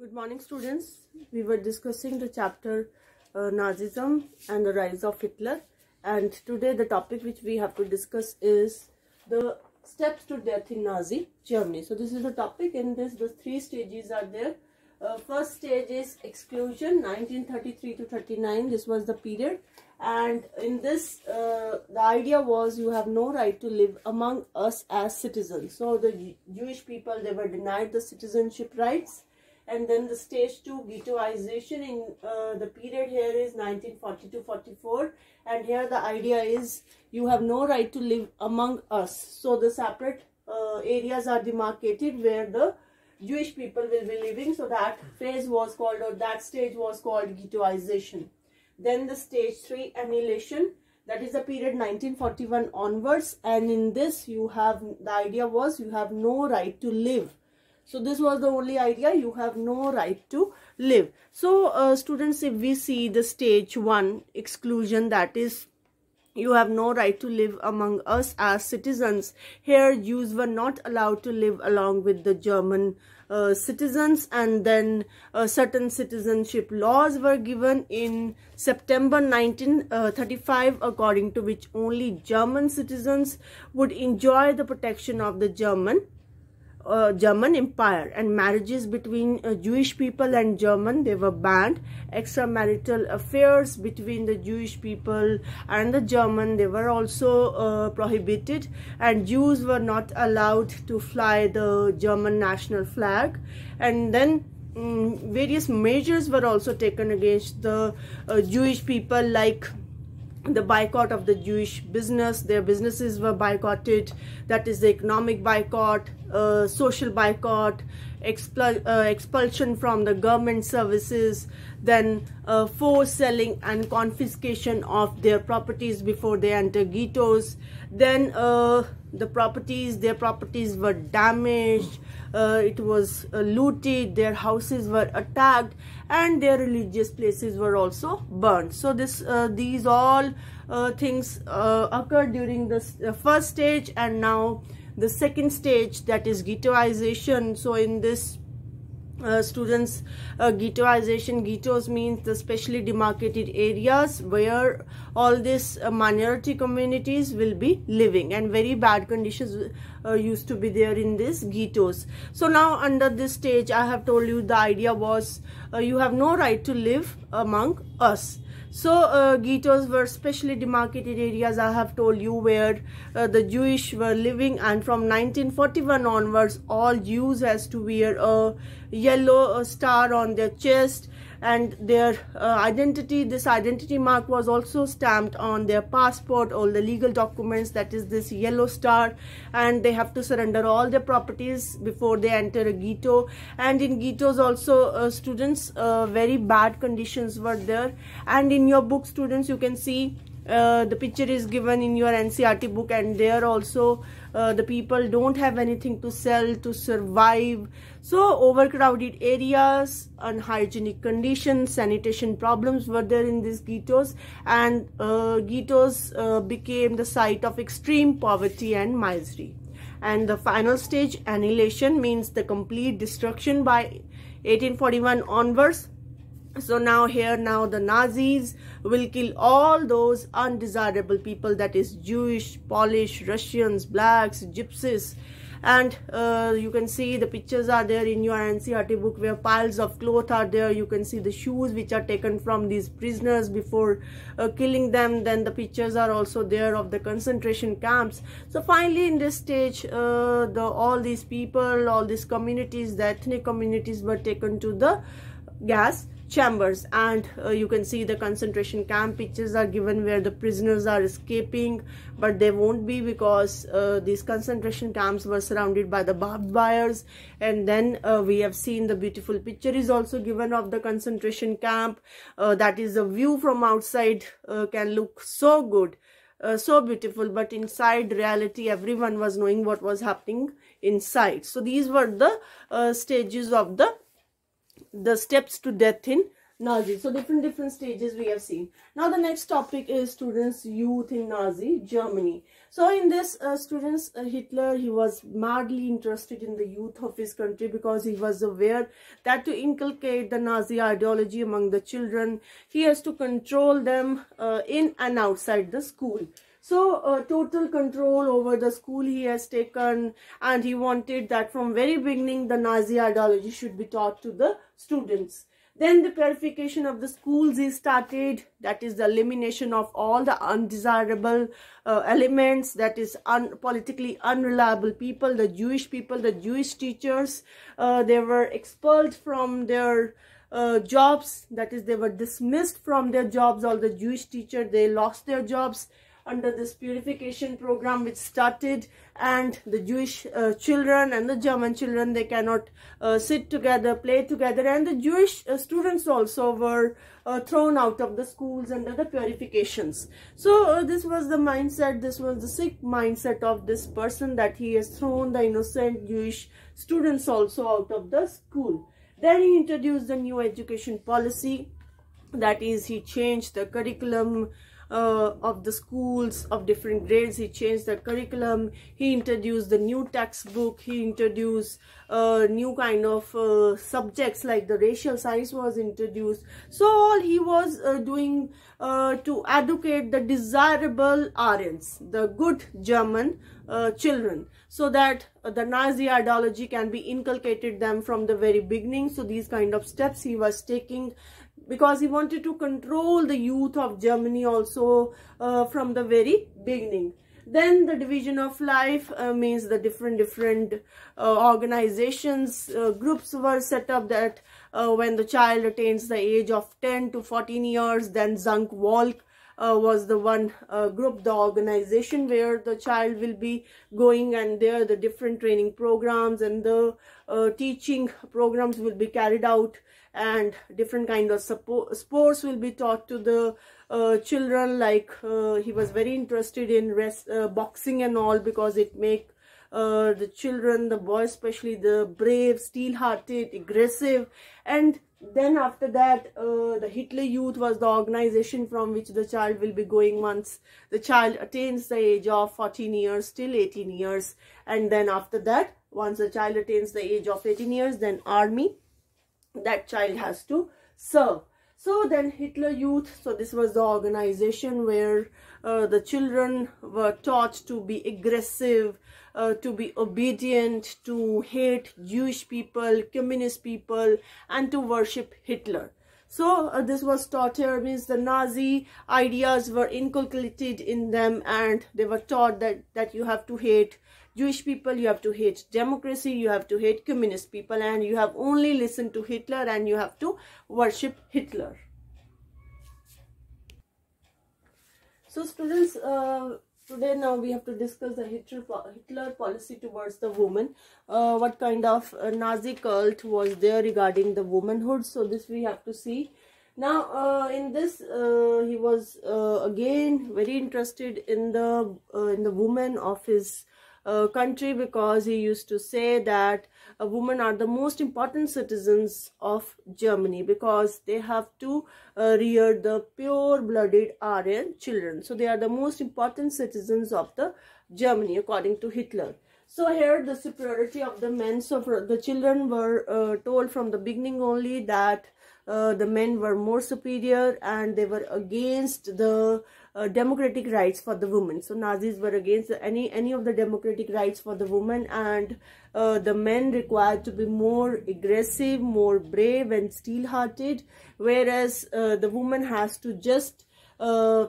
Good morning students. We were discussing the chapter uh, Nazism and the rise of Hitler and today the topic which we have to discuss is the steps to death in Nazi Germany. So this is the topic in this the three stages are there. Uh, first stage is exclusion 1933 to 39 this was the period and in this uh, the idea was you have no right to live among us as citizens so the jewish people they were denied the citizenship rights and then the stage 2 ghettoization in uh, the period here is 1940 to 44 and here the idea is you have no right to live among us. So the separate uh, areas are demarcated where the Jewish people will be living. So that phase was called or that stage was called ghettoization. Then the stage 3 annihilation that is the period 1941 onwards. And in this you have the idea was you have no right to live so this was the only idea you have no right to live. So uh, students if we see the stage one exclusion that is you have no right to live among us as citizens. Here jews were not allowed to live along with the german uh, citizens and then uh, certain citizenship laws were given in september 1935 according to which only german citizens would enjoy the protection of the german uh, German Empire and marriages between uh, Jewish people and German. They were banned. Extramarital affairs between the Jewish people and the German. They were also uh, prohibited and Jews were not allowed to fly the German national flag. And then um, various measures were also taken against the uh, Jewish people like the boycott of the Jewish business. Their businesses were boycotted. That is the economic boycott, uh, social boycott, expul uh, expulsion from the government services, then uh, forced selling and confiscation of their properties before they enter ghettos. Then uh, the properties, their properties were damaged. Uh, it was uh, looted. Their houses were attacked and their religious places were also burned so this uh, these all uh, things uh, occurred during the uh, first stage and now the second stage that is ghettoization so in this uh, students uh, ghettoization ghettos means the specially demarcated areas where all these uh, minority communities will be living. And very bad conditions uh, used to be there in these ghettos. So now under this stage i have told you the idea was uh, you have no right to live among us so uh, ghettos were specially demarcated areas I have told you where uh, the Jewish were living and from 1941 onwards all Jews has to wear a yellow star on their chest and their uh, identity this identity mark was also stamped on their passport all the legal documents that is this yellow star and they have to surrender all their properties before they enter a ghetto and in ghettos also uh, students uh, very bad conditions were there. And in your book students you can see uh, the picture is given in your NCERT book and there also uh, the people don't have anything to sell to survive. So overcrowded areas unhygienic conditions sanitation problems were there in these ghettos and uh, ghettos uh, became the site of extreme poverty and misery. And the final stage annihilation means the complete destruction by 1841 onwards so now here now the nazis will kill all those undesirable people that is jewish polish russians blacks gypsies. And uh, you can see the pictures are there in your NCERT book where piles of cloth are there. You can see the shoes which are taken from these prisoners before uh, killing them. Then the pictures are also there of the concentration camps. So finally in this stage uh, the all these people all these communities the ethnic communities were taken to the gas chambers and uh, you can see the concentration camp pictures are given where the prisoners are escaping but they won't be because uh, these concentration camps were surrounded by the barbed wires. And then uh, we have seen the beautiful picture is also given of the concentration camp. Uh, that is the view from outside uh, can look so good uh, so beautiful but inside reality everyone was knowing what was happening inside. So these were the stages of the the steps to death in Nazi. So different different stages we have seen. Now the next topic is students' youth in Nazi Germany. So in this uh, students, uh, Hitler, he was madly interested in the youth of his country because he was aware that to inculcate the Nazi ideology among the children, he has to control them uh, in and outside the school. So uh, total control over the school he has taken and he wanted that from very beginning the Nazi ideology should be taught to the students. Then the purification of the schools is started. That is the elimination of all the undesirable uh, elements. That is un politically unreliable people, the Jewish people, the Jewish teachers. Uh, they were expelled from their uh, jobs. That is, they were dismissed from their jobs. All the Jewish teachers, they lost their jobs under this purification program which started and the Jewish uh, children and the German children they cannot uh, sit together play together and the Jewish uh, students also were uh, thrown out of the schools under the purifications. So uh, this was the mindset this was the sick mindset of this person that he has thrown the innocent Jewish students also out of the school. Then he introduced the new education policy that is he changed the curriculum uh, of the schools of different grades. He changed the curriculum. He introduced the new textbook. He introduced uh, new kind of uh, subjects like the racial science was introduced. So all he was uh, doing uh, to educate the desirable Aryans the good German uh, children so that the Nazi ideology can be inculcated them from the very beginning. So these kind of steps he was taking because he wanted to control the youth of Germany also uh, from the very beginning. Then the division of life uh, means the different different uh, organizations, uh, groups were set up that uh, when the child attains the age of 10 to 14 years, then Zunke uh, was the one group, the organization where the child will be going and there the different training programs and the teaching programs will be carried out and different kind of sports will be taught to the uh, children like uh, he was very interested in rest, uh, boxing and all because it make uh, the children the boys especially the brave steel hearted aggressive. And then after that uh, the hitler youth was the organization from which the child will be going once the child attains the age of 14 years till 18 years. And then after that once the child attains the age of 18 years then army that child has to serve. So then hitler youth so this was the organization where uh, the children were taught to be aggressive uh, to be obedient to hate jewish people communist people and to worship hitler. So uh, this was taught here means the Nazi ideas were inculcated in them and they were taught that, that you have to hate Jewish people, you have to hate democracy, you have to hate communist people and you have only listened to Hitler and you have to worship Hitler. So students, uh, today now we have to discuss the Hitler, Hitler policy towards the woman. Uh, what kind of uh, Nazi cult was there regarding the womanhood. So this we have to see. Now uh, in this uh, he was uh, again very interested in the in the woman of his uh, country because he used to say that women are the most important citizens of Germany because they have to uh, rear the pure-blooded Aryan children. So they are the most important citizens of the Germany according to Hitler. So here the superiority of the men. So the children were uh, told from the beginning only that uh, the men were more superior and they were against the uh, democratic rights for the women. So Nazis were against any any of the democratic rights for the women and uh, the men required to be more aggressive, more brave and steel-hearted whereas uh, the woman has to just uh,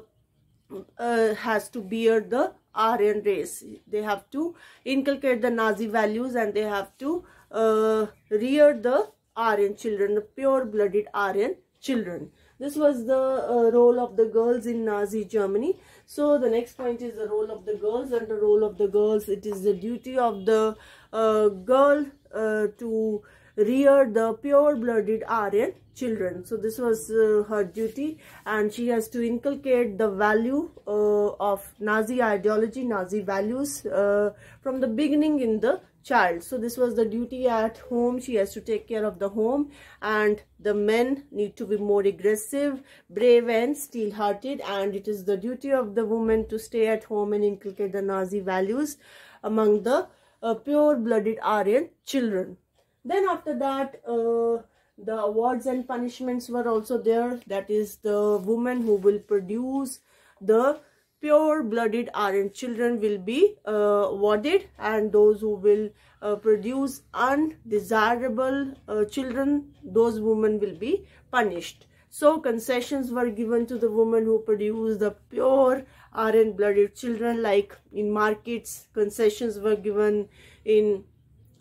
uh, has to bear the Aryan race. They have to inculcate the Nazi values and they have to rear the Aryan children, the pure-blooded Aryan children. This was the uh, role of the girls in Nazi Germany. So the next point is the role of the girls and the role of the girls. It is the duty of the uh, girl uh, to rear the pure-blooded Aryan children. So this was uh, her duty and she has to inculcate the value uh, of Nazi ideology, Nazi values uh, from the beginning in the child. So this was the duty at home. She has to take care of the home. And the men need to be more aggressive brave and steel-hearted. And it is the duty of the woman to stay at home and inculcate the nazi values among the uh, pure-blooded aryan children. Then after that uh, the awards and punishments were also there. That is the woman who will produce the pure-blooded Aryan children will be uh, awarded and those who will uh, produce undesirable uh, children, those women will be punished. So concessions were given to the women who produce the pure Aryan-blooded children like in markets, concessions were given in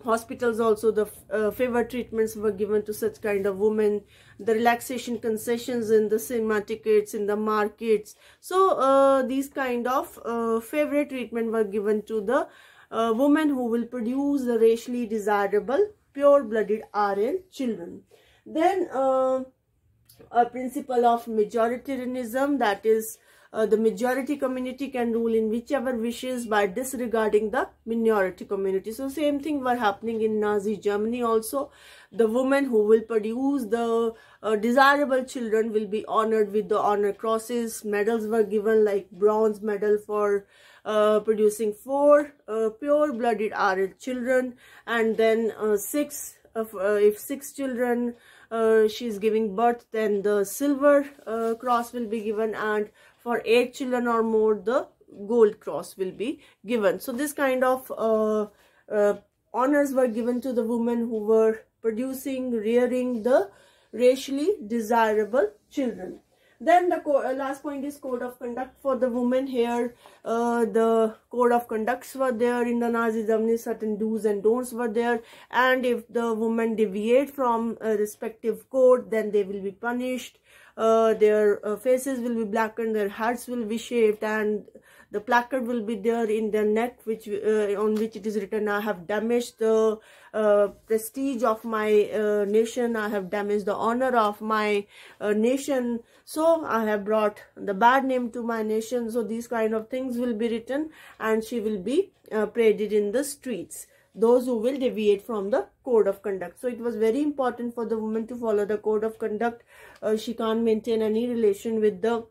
hospitals also the uh, favor treatments were given to such kind of women the relaxation concessions in the cinema tickets in the markets. So uh, these kind of uh, favorite treatment were given to the uh, women who will produce the racially desirable pure-blooded Aryan children. Then uh, a principle of majoritarianism that is uh, the majority community can rule in whichever wishes by disregarding the minority community. So same thing were happening in Nazi Germany also. The women who will produce the uh, desirable children will be honored with the honor crosses. Medals were given like bronze medal for uh, producing four uh, pure-blooded Aryan children and then uh, six of, if six children uh, is giving birth then the silver uh, cross will be given and for eight children or more the gold cross will be given. So this kind of uh, uh, honors were given to the women who were producing rearing the racially desirable children. Then the uh, last point is code of conduct for the women here. Uh, the code of conducts were there in the nazi germany certain do's and don'ts were there. And if the women deviate from a respective code then they will be punished uh, their uh, faces will be blackened their heads will be shaved and the placard will be there in their neck which uh, on which it is written i have damaged the uh, prestige of my uh, nation. I have damaged the honor of my nation. So i have brought the bad name to my nation. So these kind of things will be written and she will be paraded in the streets those who will deviate from the code of conduct. So it was very important for the woman to follow the code of conduct. Uh, she can't maintain any relation with the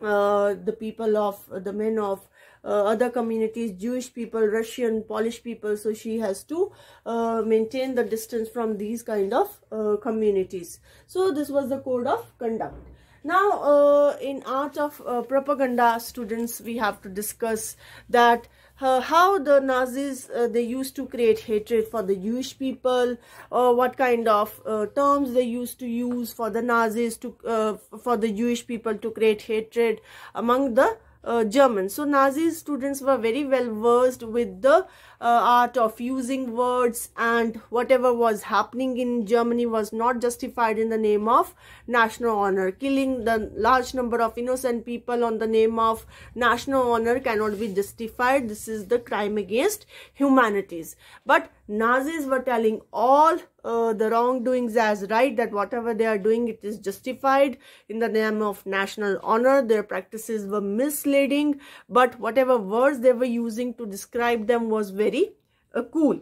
uh, the people of uh, the men of uh, other communities jewish people russian polish people so she has to uh, maintain the distance from these kind of uh, communities so this was the code of conduct now in art of propaganda students we have to discuss that uh, how the Nazis uh, they used to create hatred for the Jewish people, or what kind of uh, terms they used to use for the Nazis to uh, for the Jewish people to create hatred among the uh, German. So Nazi students were very well versed with the uh, art of using words and whatever was happening in Germany was not justified in the name of national honor. Killing the large number of innocent people on the name of national honor cannot be justified. This is the crime against humanities. But Nazis were telling all uh, the wrongdoings as right that whatever they are doing it is justified in the name of national honor their practices were misleading but whatever words they were using to describe them was very uh, cool.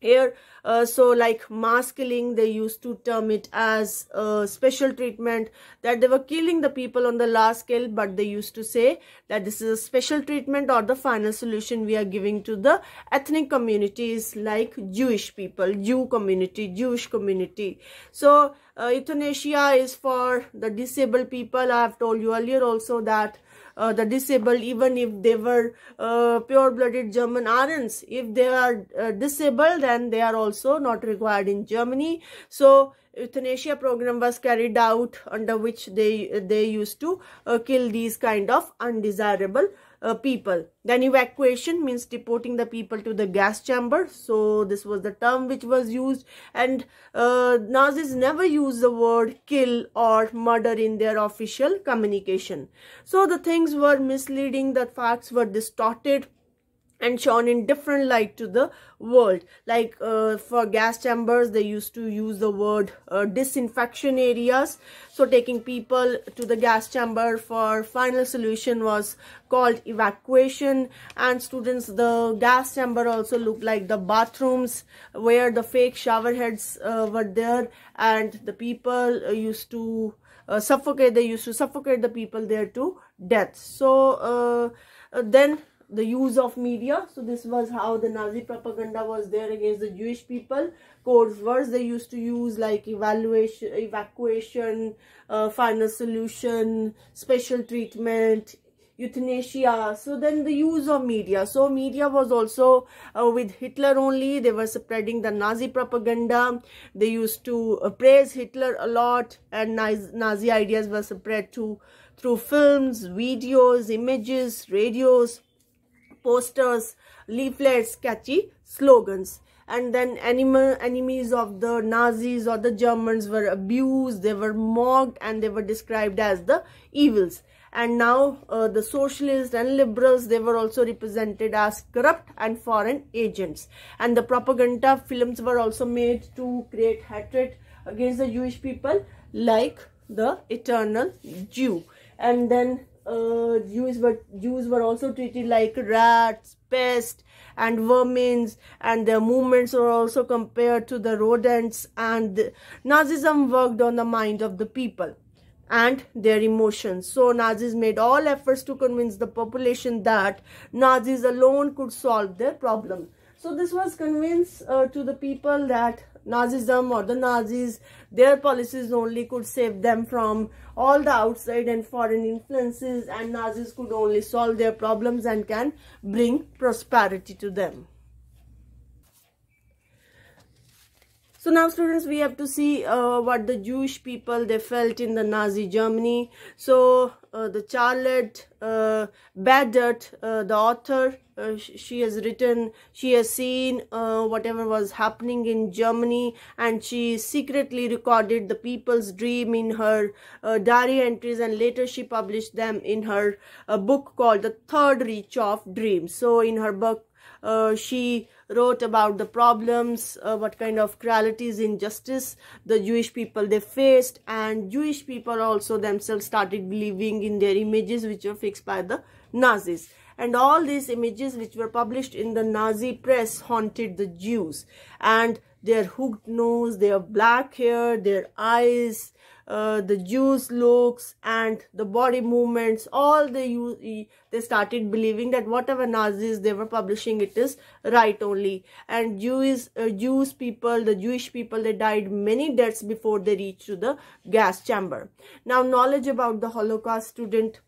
Here uh, so like mass killing they used to term it as a special treatment that they were killing the people on the large scale but they used to say that this is a special treatment or the final solution we are giving to the ethnic communities like jewish people jew community jewish community so uh, euthanasia is for the disabled people i have told you earlier also that uh, the disabled even if they were uh, pure-blooded German Aryans. If they are uh, disabled then they are also not required in Germany. So euthanasia program was carried out under which they they used to uh, kill these kind of undesirable uh, people. Then evacuation means deporting the people to the gas chamber. So this was the term which was used and uh, Nazis never used the word kill or murder in their official communication. So the things were misleading, the facts were distorted and shown in different light to the world. Like uh, for gas chambers they used to use the word uh, disinfection areas. So taking people to the gas chamber for final solution was called evacuation. And students the gas chamber also looked like the bathrooms where the fake shower heads uh, were there. And the people uh, used to uh, suffocate they used to suffocate the people there to death. So uh, then the use of media. So this was how the nazi propaganda was there against the jewish people. Codes words they used to use like evaluation evacuation uh, final solution special treatment euthanasia. So then the use of media. So media was also uh, with hitler only. They were spreading the nazi propaganda. They used to uh, praise hitler a lot. And nazi ideas were spread to through films videos images radios posters, leaflets, catchy slogans. And then animal enemies of the Nazis or the Germans were abused, they were mocked and they were described as the evils. And now uh, the socialists and liberals, they were also represented as corrupt and foreign agents. And the propaganda films were also made to create hatred against the Jewish people like the eternal Jew. And then uh, Jews were Jews were also treated like rats, pests, and vermins, and their movements were also compared to the rodents. And Nazism worked on the mind of the people and their emotions. So Nazis made all efforts to convince the population that Nazis alone could solve their problem. So this was convinced uh, to the people that Nazism or the Nazis, their policies only could save them from all the outside and foreign influences and Nazis could only solve their problems and can bring prosperity to them. So now students we have to see uh, what the Jewish people they felt in the Nazi Germany. So uh, the Charlotte uh, Beradt, uh, the author, uh, she has written, she has seen uh, whatever was happening in Germany and she secretly recorded the people's dream in her uh, diary entries and later she published them in her book called The Third Reich of Dreams. So in her book, she wrote about the problems, uh, what kind of cruelties, injustice the Jewish people they faced and Jewish people also themselves started believing in their images which were fixed by the Nazis. And all these images which were published in the Nazi press haunted the Jews and their hooked nose, their black hair, their eyes, uh, the Jews looks and the body movements, all they they started believing that whatever Nazis they were publishing, it is right only. And Jews, uh, Jews people, the Jewish people, they died many deaths before they reached to the gas chamber. Now, knowledge about the Holocaust student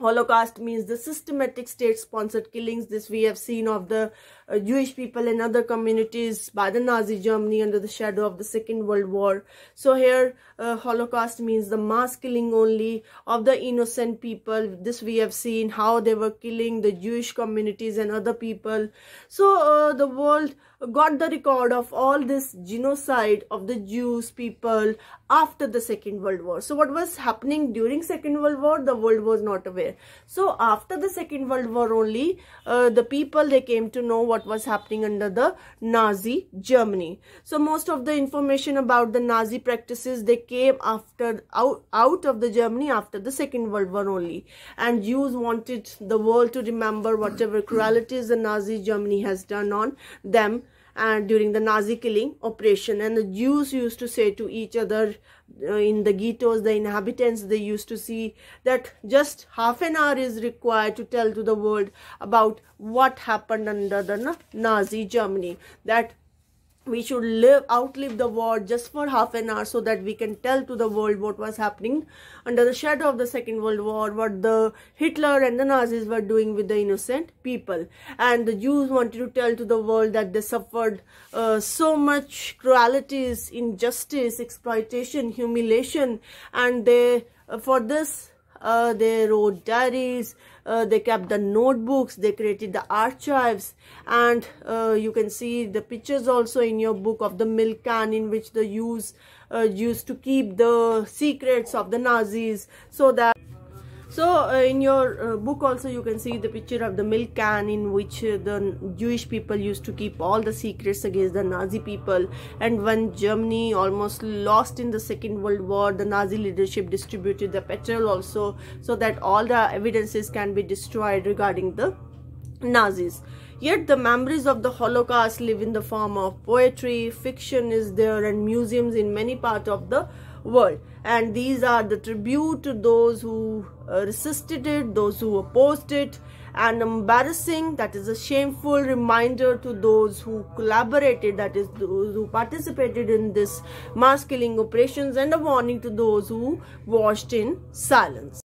Holocaust means the systematic state-sponsored killings. This we have seen of the uh, Jewish people and other communities by the Nazi Germany under the shadow of the Second World War. So here, uh, Holocaust means the mass killing only of the innocent people. This we have seen how they were killing the Jewish communities and other people. So uh, the world got the record of all this genocide of the Jews people after the Second World War. So what was happening during Second World War, the world was not aware. So after the Second World War only, uh, the people, they came to know what was happening under the Nazi Germany. So most of the information about the Nazi practices, they came after, out, out of the Germany after the Second World War only. And Jews wanted the world to remember whatever cruelties the Nazi Germany has done on them and during the Nazi killing operation. And the Jews used to say to each other uh, in the ghettos, the inhabitants, they used to see that just half an hour is required to tell to the world about what happened under the Nazi Germany. That we should live outlive the war just for half an hour so that we can tell to the world what was happening. Under the shadow of the second world war what the hitler and the nazis were doing with the innocent people. And the jews wanted to tell to the world that they suffered uh, so much cruelties injustice exploitation humiliation. And they uh, for this uh, they wrote diaries uh, they kept the notebooks they created the archives and uh, you can see the pictures also in your book of the milk can in which the use uh, used to keep the secrets of the nazis so that so uh, in your uh, book also you can see the picture of the milk can in which uh, the jewish people used to keep all the secrets against the nazi people and when germany almost lost in the second world war the nazi leadership distributed the petrol also so that all the evidences can be destroyed regarding the nazis Yet the memories of the Holocaust live in the form of poetry, fiction is there and museums in many parts of the world. And these are the tribute to those who uh, resisted it, those who opposed it. And embarrassing that is a shameful reminder to those who collaborated that is those who participated in this mass killing operations and a warning to those who watched in silence